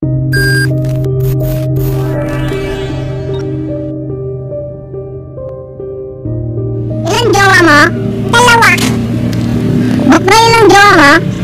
Ilan jowa mo? Dalawa. Ba't ba ilang jowa mo?